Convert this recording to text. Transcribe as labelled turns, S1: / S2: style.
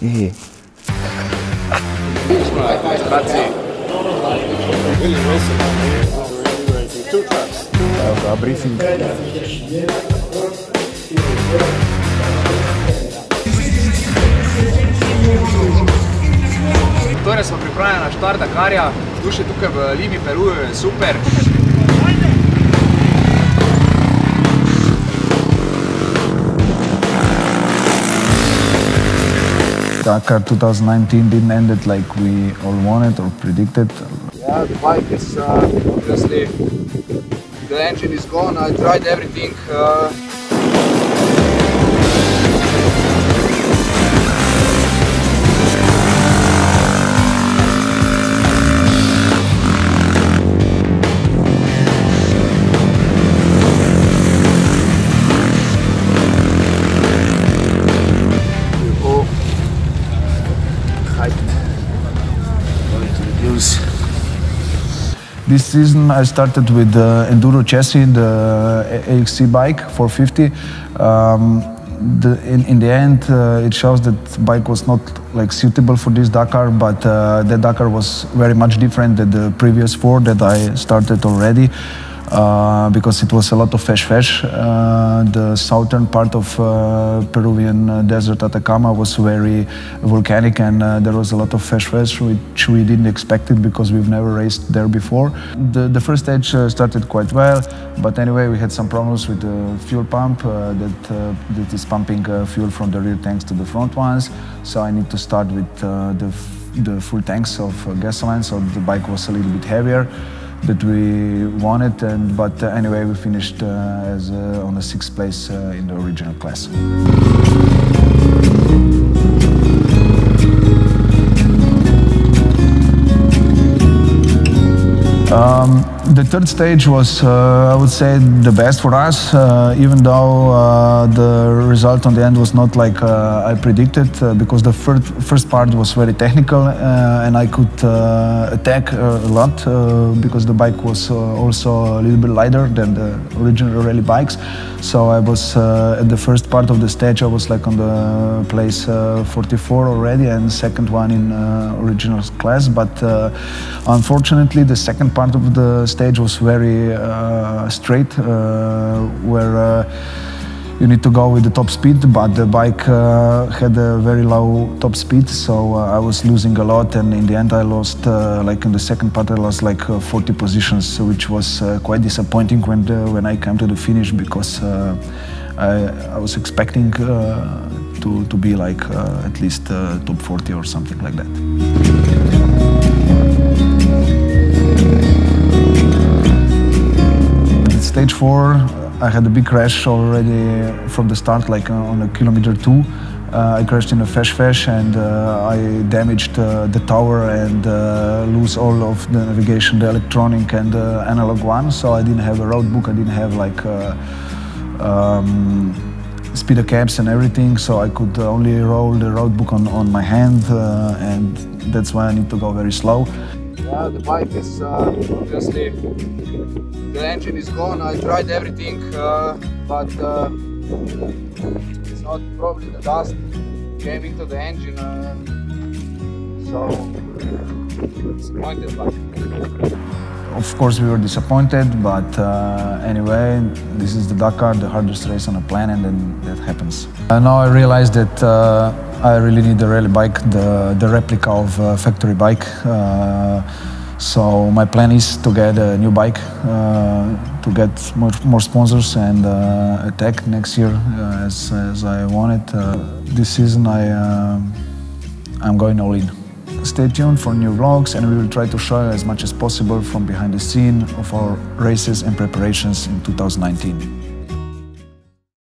S1: Jehe. Evo, briefing.
S2: Torej smo pripravljeni na štart Dakarja, vzdušje tukaj v Limi, Peruju je super.
S1: Dakar 2019 didn't end it like we all wanted or predicted.
S2: Yeah, the bike is uh, obviously, the engine is gone, I tried everything. Uh,
S1: This season I started with the Enduro chassis, the AXC bike 450. Um, the, in, in, the end, uh, it shows that bike was not like suitable for this Dakar, but uh, the Dakar was very much different than the previous four that I started already. Uh, because it was a lot of fesh fesh. Uh, the southern part of uh, Peruvian uh, desert Atacama was very volcanic and uh, there was a lot of fesh fesh which we didn't expect it because we've never raced there before. The, the first stage uh, started quite well, but anyway we had some problems with the fuel pump that, that is pumping fuel from the rear tanks to the front ones. So I need to start with the, the full tanks of gasoline, so the bike was a little bit heavier that we wanted. And but uh, anyway, we finished uh, as uh, on the sixth place in the original class. Um, the third stage was, uh, I would say, the best for us, uh, even though uh, the result on the end was not like uh, I predicted, uh, because the first, first part was very technical uh, and I could attack a lot because the bike was also a little bit lighter than the original rally bikes. So I was at the first part of the stage, I was like on the place 44 already and second one in original class. But unfortunately, the second part of the stage was very uh, straight, uh, where uh, you need to go with the top speed, but the bike uh, had a very low top speed, so uh, I was losing a lot, and in the end I lost, uh, like in the second part, I lost like 40 positions, which was quite disappointing when when I came to the finish because I, I, was expecting to to be like at least top 40 or something like that. Stage four, I had a big crash already from the start, like uh, on a kilometer two. Uh, I crashed in a fesh fesh and uh, I damaged uh, the tower and uh, lose all of the navigation, the electronic and the analog one. So I didn't have a road book, I didn't have like uh, um, speeder caps and everything. So I could only roll the road book on, on my hand and that's why I need to go very slow.
S2: Yeah, the bike is obviously the engine is gone. I tried everything, uh, but uh, it's not probably the dust came into the engine. Uh, so disappointed.
S1: Of course, we were disappointed, but uh, anyway, this is the Dakar, the hardest race on the planet, and that happens. Uh, now I realize that uh, I really need a rally bike, the, the replica of a factory bike. So my plan is to get a new bike, uh, to get more, more sponsors and uh, attack next year uh, as, as I want it. Uh, this season I, uh, I'm going all in. Stay tuned for new vlogs and we will try to show you as much as possible from behind the scene of our races and preparations in 2019.